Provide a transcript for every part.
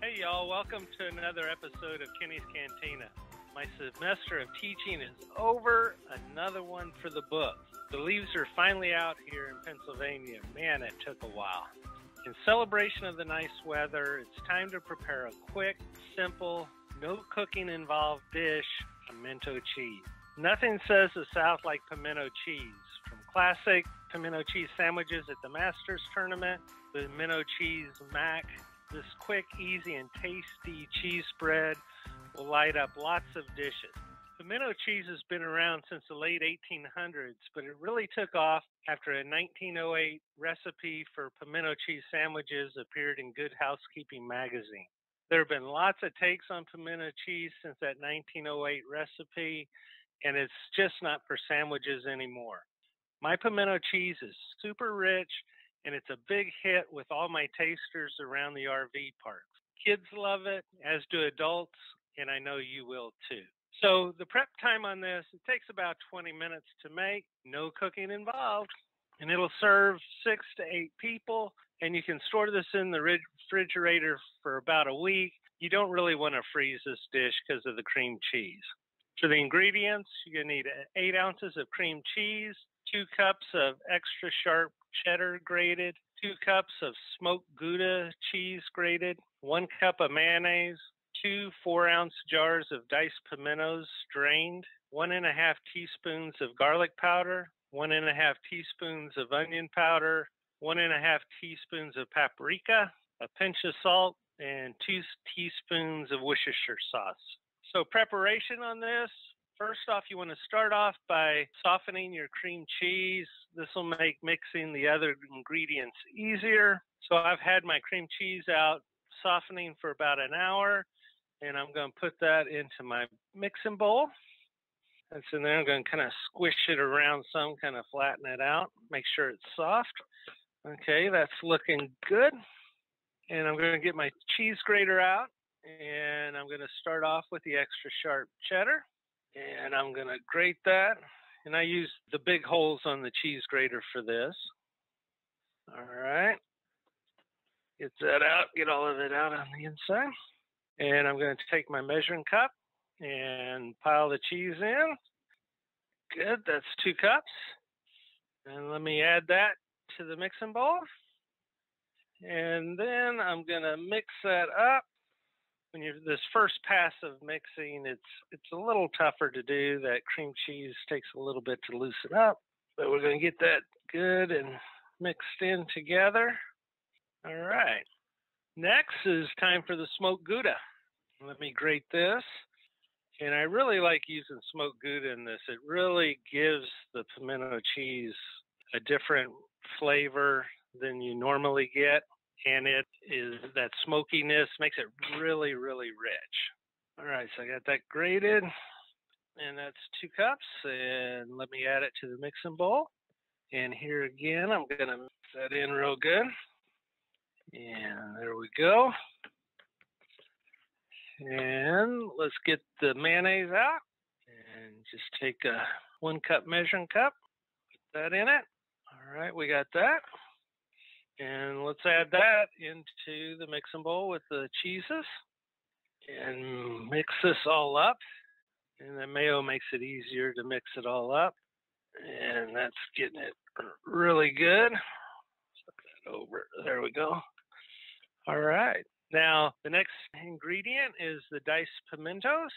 Hey, y'all. Welcome to another episode of Kenny's Kantina. My semester of teaching is over. Another one for the books. The leaves are finally out here in Pennsylvania. Man, it took a while. In celebration of the nice weather, it's time to prepare a quick, simple, no cooking involved dish pimento cheese. Nothing says the South like pimento cheese. From classic pimento cheese sandwiches at the Masters tournament, the pimento cheese mac, this quick, easy, and tasty cheese spread will light up lots of dishes. Pimento cheese has been around since the late 1800s, but it really took off after a 1908 recipe for pimento cheese sandwiches appeared in Good Housekeeping magazine. There have been lots of takes on pimento cheese since that 1908 recipe, and it's just not for sandwiches anymore. My pimento cheese is super rich and it's a big hit with all my tasters around the RV parks. Kids love it, as do adults, and I know you will too. So the prep time on this, it takes about 20 minutes to make, no cooking involved, and it'll serve six to eight people, and you can store this in the refrigerator for about a week. You don't really want to freeze this dish because of the cream cheese. For the ingredients, you're going to need uh, eight ounces of cream cheese, two cups of extra sharp cheddar grated, two cups of smoked Gouda cheese grated, one cup of mayonnaise, two four ounce jars of diced pimentos drained, one and a half teaspoons of garlic powder, one and a half teaspoons of onion powder, one and a half teaspoons of paprika, a pinch of salt, and two teaspoons of Worcestershire sauce. So, preparation on this first off, you want to start off by softening your cream cheese. This will make mixing the other ingredients easier. So I've had my cream cheese out softening for about an hour, and I'm going to put that into my mixing bowl. And so then I'm going to kind of squish it around some, kind of flatten it out, make sure it's soft. Okay, that's looking good. And I'm going to get my cheese grater out, and I'm going to start off with the extra sharp cheddar and I'm going to grate that. And I use the big holes on the cheese grater for this. All right. Get that out, get all of it out on the inside. And I'm going to take my measuring cup and pile the cheese in. Good, that's two cups. And let me add that to the mixing bowl. And then I'm going to mix that up when you're this first pass of mixing, it's it's a little tougher to do. That cream cheese takes a little bit to loosen up, but we're going to get that good and mixed in together. All right. Next is time for the smoked Gouda. Let me grate this. And I really like using smoked Gouda in this. It really gives the pimento cheese a different flavor than you normally get and it is that smokiness makes it really, really rich. All right, so I got that grated, and that's two cups, and let me add it to the mixing bowl. And here again, I'm gonna mix that in real good. And there we go. And let's get the mayonnaise out and just take a one cup measuring cup, put that in it. All right, we got that. And let's add that into the mixing bowl with the cheeses and mix this all up. And the mayo makes it easier to mix it all up. And that's getting it really good. That over. There we go. All right. Now, the next ingredient is the diced pimentos.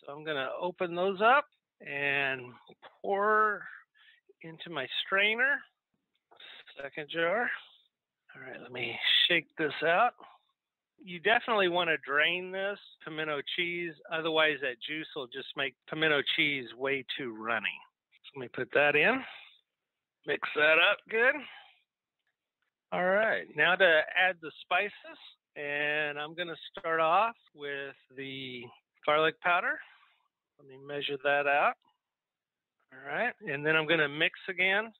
So I'm going to open those up and pour into my strainer. Second jar. All right, let me shake this out. You definitely want to drain this pimento cheese, otherwise, that juice will just make pimento cheese way too runny. So let me put that in, mix that up good. All right, now to add the spices, and I'm going to start off with the garlic powder. Let me measure that out. All right, and then I'm going to mix again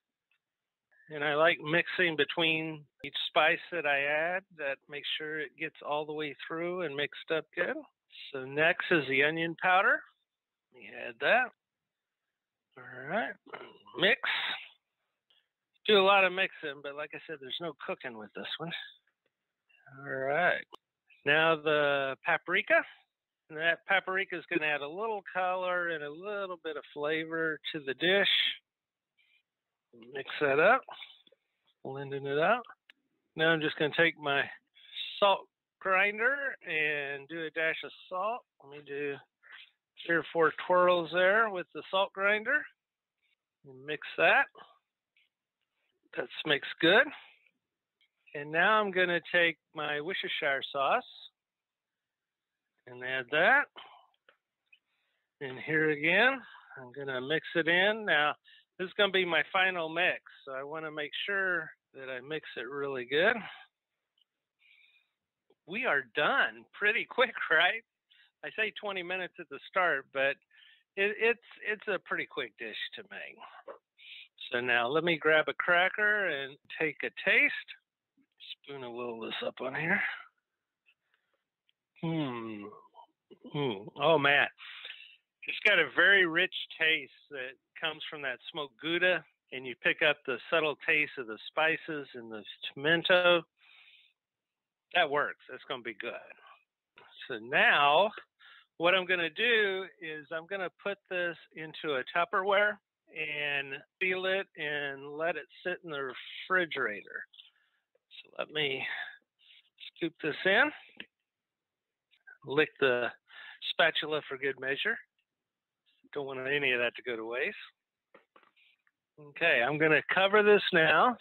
and I like mixing between each spice that I add that makes sure it gets all the way through and mixed up good. So next is the onion powder. Me add that. All right, mix. Do a lot of mixing, but like I said, there's no cooking with this one. All right, Now the paprika. And that paprika is going to add a little color and a little bit of flavor to the dish. Mix that up, blending it out. Now I'm just going to take my salt grinder and do a dash of salt. Let me do three or four twirls there with the salt grinder. And mix that. That's mixed good. And now I'm going to take my Worcestershire sauce and add that. And here again, I'm going to mix it in. Now, this is going to be my final mix, so I want to make sure that I mix it really good. We are done pretty quick, right? I say 20 minutes at the start, but it, it's it's a pretty quick dish to make. So now let me grab a cracker and take a taste. Spoon a little this up on here. Hmm. Mm. Oh man, it's got a very rich taste that comes from that smoked gouda, and you pick up the subtle taste of the spices and the pimento. That works. That's going to be good. So now, what I'm going to do is I'm going to put this into a Tupperware and seal it and let it sit in the refrigerator. So let me scoop this in, lick the spatula for good measure. Don't want any of that to go to waste. Okay, I'm going to cover this now.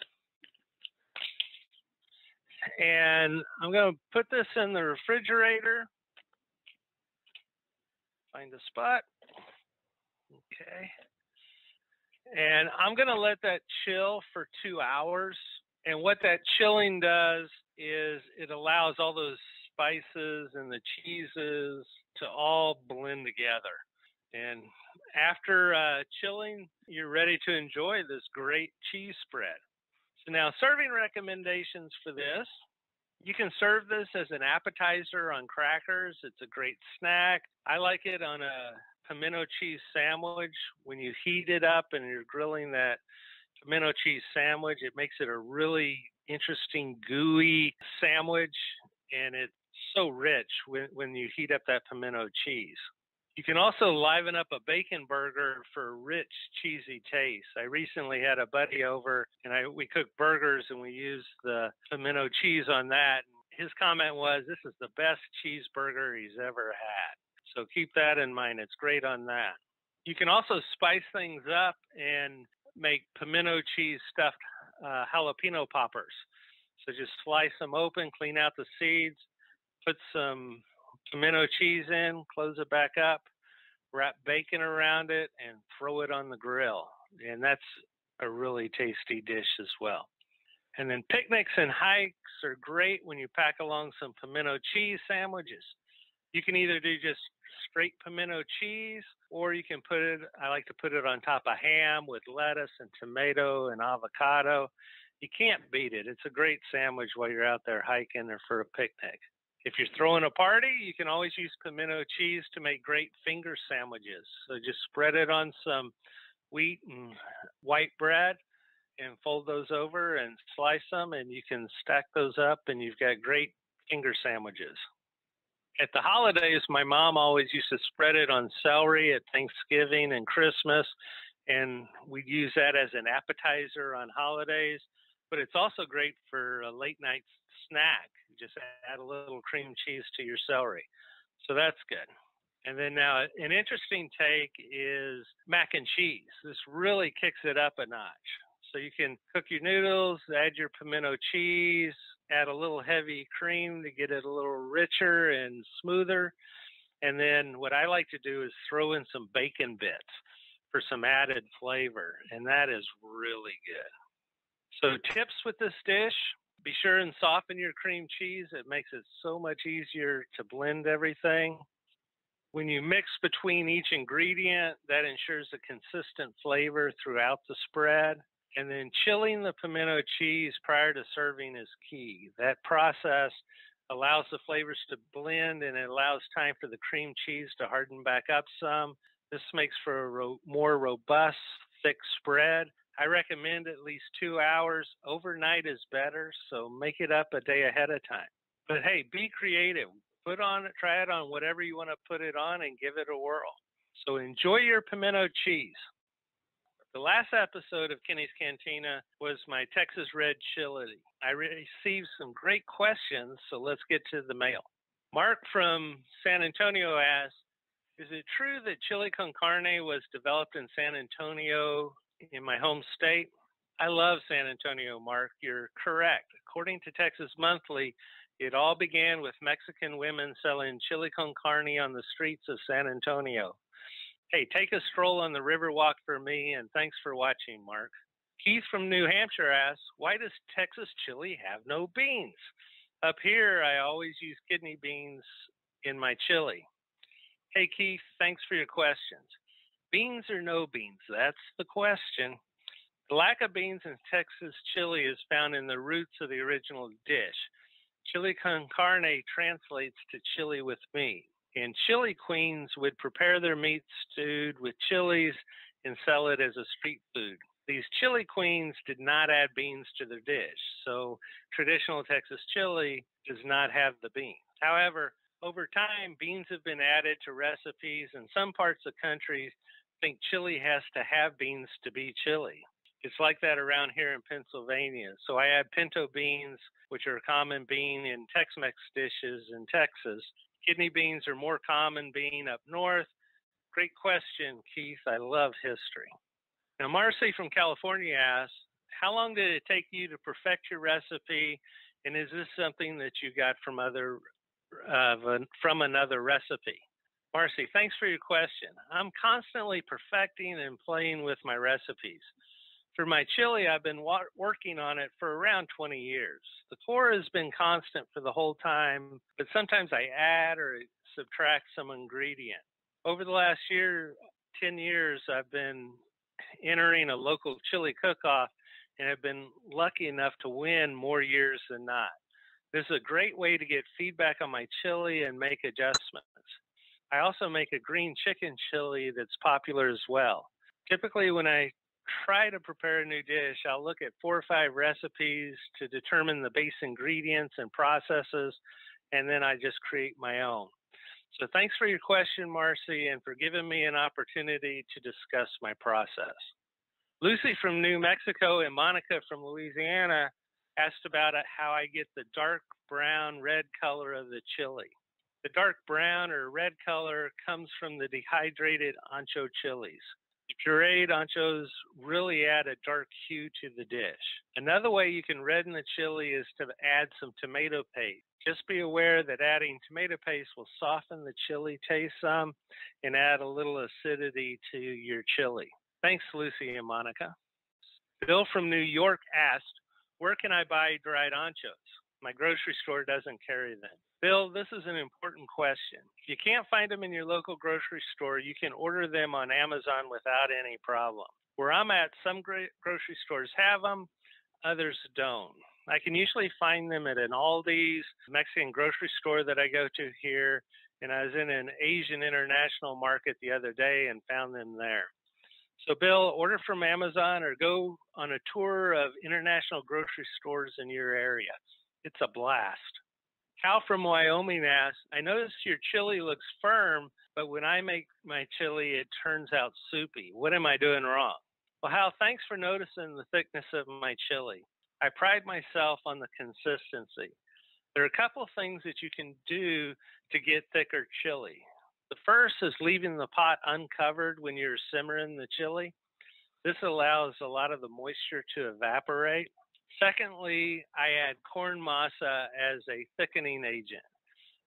And I'm going to put this in the refrigerator. Find a spot. Okay. And I'm going to let that chill for two hours. And what that chilling does is it allows all those spices and the cheeses to all blend together. And after uh, chilling, you're ready to enjoy this great cheese spread. So now serving recommendations for this. You can serve this as an appetizer on crackers. It's a great snack. I like it on a pimento cheese sandwich. When you heat it up and you're grilling that pimento cheese sandwich, it makes it a really interesting, gooey sandwich, and it's so rich when, when you heat up that pimento cheese. You can also liven up a bacon burger for rich, cheesy taste. I recently had a buddy over and I we cooked burgers and we used the pimento cheese on that. His comment was, "This is the best cheeseburger he's ever had." So keep that in mind. It's great on that. You can also spice things up and make pimento cheese stuffed uh, jalapeno poppers. So just slice them open, clean out the seeds, put some pimento cheese in, close it back up, wrap bacon around it, and throw it on the grill. And that's a really tasty dish as well. And then picnics and hikes are great when you pack along some pimento cheese sandwiches. You can either do just straight pimento cheese, or you can put it, I like to put it on top of ham with lettuce and tomato and avocado. You can't beat it. It's a great sandwich while you're out there hiking or for a picnic. If you're throwing a party, you can always use pimento cheese to make great finger sandwiches. So just spread it on some wheat and white bread and fold those over and slice them, and you can stack those up, and you've got great finger sandwiches. At the holidays, my mom always used to spread it on celery at Thanksgiving and Christmas, and we'd use that as an appetizer on holidays. But it's also great for a late night snack just add a little cream cheese to your celery. So that's good. And then now an interesting take is mac and cheese. This really kicks it up a notch. So you can cook your noodles, add your pimento cheese, add a little heavy cream to get it a little richer and smoother. And then what I like to do is throw in some bacon bits for some added flavor, and that is really good. So tips with this dish, be sure and soften your cream cheese. It makes it so much easier to blend everything. When you mix between each ingredient, that ensures a consistent flavor throughout the spread. And then chilling the pimento cheese prior to serving is key. That process allows the flavors to blend and it allows time for the cream cheese to harden back up some. This makes for a ro- more robust, thick spread I recommend at least two hours. Overnight is better, so make it up a day ahead of time. But hey, be creative. Put on, try it on whatever you want to put it on, and give it a whirl. So enjoy your pimento cheese. The last episode of Kenny's Kantina was my Texas Red Chili. I received some great questions, so let's get to the mail. Mark from San Antonio asked, is it true that chili con carne was developed in San Antonio in my home state? I love San Antonio, Mark. You're correct. According to Texas Monthly, it all began with Mexican women selling chili con carne on the streets of San Antonio. Hey, take a stroll on the Riverwalk for me, and thanks for watching, Mark. Keith from New Hampshire asks, why does Texas chili have no beans? Up here, I always use kidney beans in my chili. Hey, Keith, thanks for your questions. Beans or no beans? That's the question. The lack of beans in Texas chili is found in the roots of the original dish. Chili con carne translates to chili with meat. and chili queens would prepare their meat stewed with chilies and sell it as a street food. These chili queens did not add beans to their dish, so traditional Texas chili does not have the beans. However, over time, beans have been added to recipes, in some parts of countries think chili has to have beans to be chili. It's like that around here in Pennsylvania. So I add pinto beans, which are a common bean in Tex Mex dishes in Texas, Kidney beans are more common bean up north. Great question, Keith. I love history. Now, Marcy from California asks, how long did it take you to perfect your recipe? And is this something that you got from other uh, from another recipe? Marcy, thanks for your question. I'm constantly perfecting and playing with my recipes. For my chili, I've been wa- working on it for around 20 years. The core has been constant for the whole time, but sometimes I add or subtract some ingredient. Over the last year, 10 years, I've been entering a local chili cook-off and have been lucky enough to win more years than not. This is a great way to get feedback on my chili and make adjustments. I also make a green chicken chili that's popular as well. Typically, when I try to prepare a new dish, I'll look at four or five recipes to determine the base ingredients and processes, and then I just create my own. So thanks for your question, Marcy, and for giving me an opportunity to discuss my process. Lucy from New Mexico and Monica from Louisiana asked about uh, how I get the dark brown red color of the chili. The dark brown or red color comes from the dehydrated ancho chilies. Pureed anchos really add a dark hue to the dish. Another way you can redden the chili is to add some tomato paste. Just be aware that adding tomato paste will soften the chili taste some and add a little acidity to your chili. Thanks, Lucy and Monica. Bill from New York asked, Where can I buy dried anchos? My grocery store doesn't carry them. Bill, this is an important question. If you can't find them in your local grocery store, you can order them on Amazon without any problem. Where I'm at, some grocery stores have them, others don't. I can usually find them at an Aldi's, Mexican grocery store that I go to here, and I was in an Asian international market the other day and found them there. So, Bill, order from Amazon or go on a tour of international grocery stores in your area. It's a blast. Hal from Wyoming asks, I notice your chili looks firm, but when I make my chili, it turns out soupy. What am I doing wrong? Well, Hal, thanks for noticing the thickness of my chili. I pride myself on the consistency. There are a couple of things that you can do to get thicker chili. The first is leaving the pot uncovered when you're simmering the chili. This allows a lot of the moisture to evaporate. Secondly, I add corn masa as a thickening agent.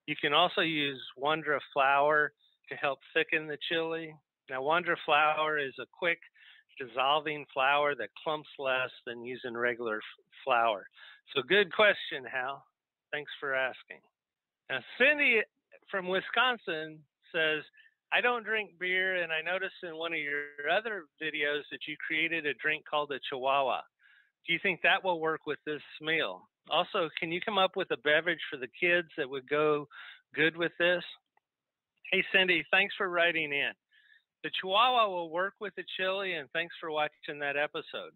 You can also use Wondra flour to help thicken the chili. Now, Wondra flour is a quick dissolving flour that clumps less than using regular flour. So, good question, Hal. Thanks for asking. Now, Cindy from Wisconsin says, I don't drink beer, and I noticed in one of your other videos that you created a drink called a Chihuahua. Do you think that will work with this meal? Also, can you come up with a beverage for the kids that would go good with this? Hey, Cindy, thanks for writing in. The Chihuahua will work with the chili, and thanks for watching that episode.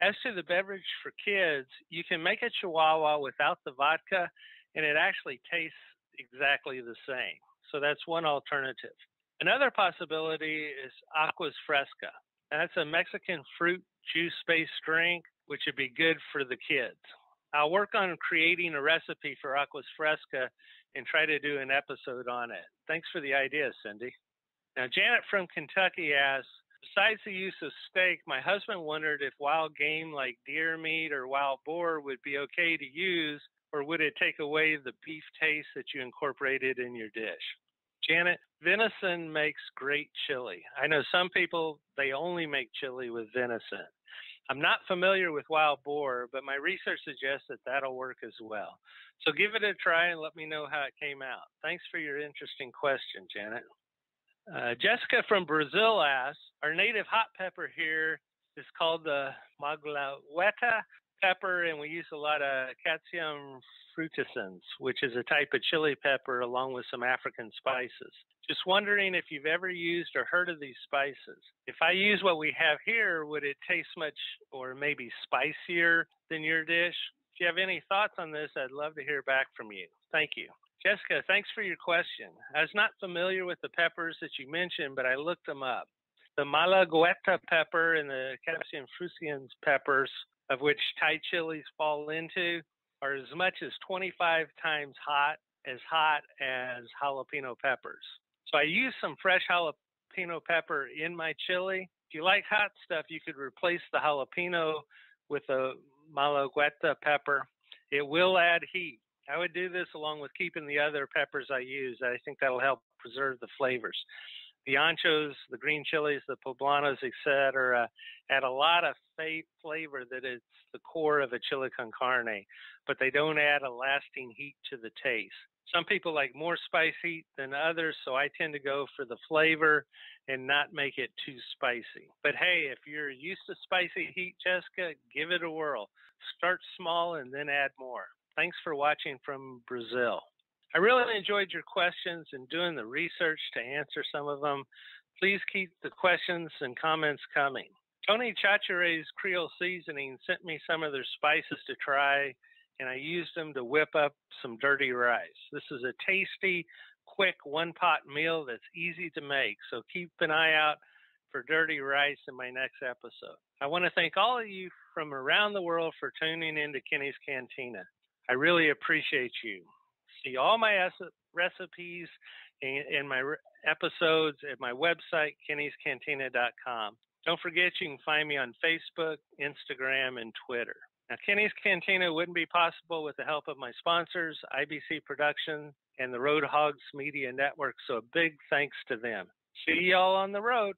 As to the beverage for kids, you can make a Chihuahua without the vodka and it actually tastes exactly the same. So that's one alternative. Another possibility is Aguas Fresca. That's a Mexican fruit juice based drink, which would be good for the kids. I'll work on creating a recipe for Aguas Fresca and try to do an episode on it. Thanks for the idea, Cindy. Now, Janet from Kentucky asks Besides the use of steak, my husband wondered if wild game like deer meat or wild boar would be okay to use, or would it take away the beef taste that you incorporated in your dish? Janet, venison makes great chili. I know some people, they only make chili with venison. I'm not familiar with wild boar, but my research suggests that that'll work as well. So give it a try and let me know how it came out. Thanks for your interesting question, Janet. Uh, Jessica from Brazil asks, our native hot pepper here is called the Malagueta pepper, and we use a lot of Capsicum frutescens, which is a type of chili pepper along with some African spices. Just wondering if you've ever used or heard of these spices. If I use what we have here, would it taste much or maybe spicier than your dish? If you have any thoughts on this, I'd love to hear back from you. Thank you. Jessica, thanks for your question. I was not familiar with the peppers that you mentioned, but I looked them up. The Malagueta pepper and the Capsicum frutescens peppers, of which Thai chilies fall into, are as much as 25 times hot, as hot as jalapeno peppers. So I use some fresh jalapeno pepper in my chili. If you like hot stuff, you could replace the jalapeno with a Malagueta pepper. It will add heat. I would do this along with keeping the other peppers I use. I think that'll help preserve the flavors. The anchos, the green chilies, the poblanos, etc., add a lot of flavor that is the core of a chili con carne, but they don't add a lasting heat to the taste. Some people like more spicy than others, so I tend to go for the flavor and not make it too spicy. But hey, if you're used to spicy heat, Jessica, give it a whirl. Start small and then add more. Thanks for watching from Brazil. I really enjoyed your questions and doing the research to answer some of them. Please keep the questions and comments coming. Tony Chachere's Creole Seasoning sent me some of their spices to try, and I used them to whip up some dirty rice. This is a tasty, quick one pot meal that's easy to make, so keep an eye out for dirty rice in my next episode. I want to thank all of you from around the world for tuning in to Kenny's Kantina. I really appreciate you. See all my recipes and my episodes at my website, kennyskantina.com. Don't forget you can find me on Facebook, Instagram, and Twitter. Now, Kenny's Kantina wouldn't be possible with the help of my sponsors, IBC Production and the Road Hogs Media Network, so a big thanks to them. See y'all on the road.